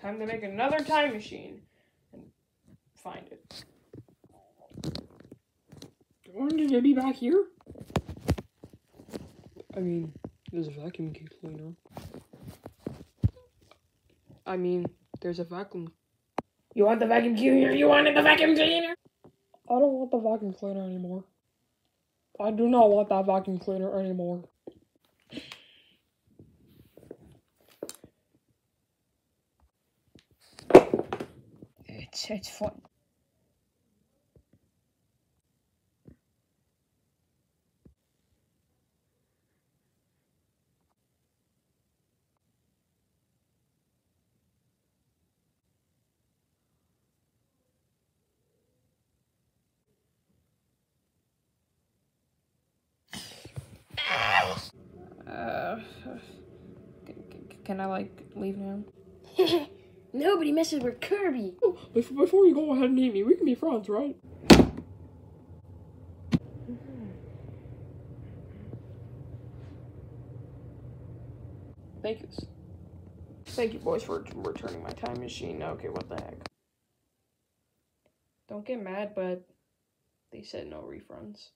Time to make another time machine and find it. It be back here? I mean, there's a vacuum cleaner. I mean, there's a vacuum. You want the vacuum cleaner? You wanted the vacuum cleaner? I don't want the vacuum cleaner anymore. I do not want that vacuum cleaner anymore. It's it's fun. Uh, can I like leave now? Nobody messes with Kirby. Oh, before, before you go ahead and eat me, we can be friends, right? Thank you. Thank you, boys, for returning my time machine. Okay, what the heck? Don't get mad, but they said no refunds.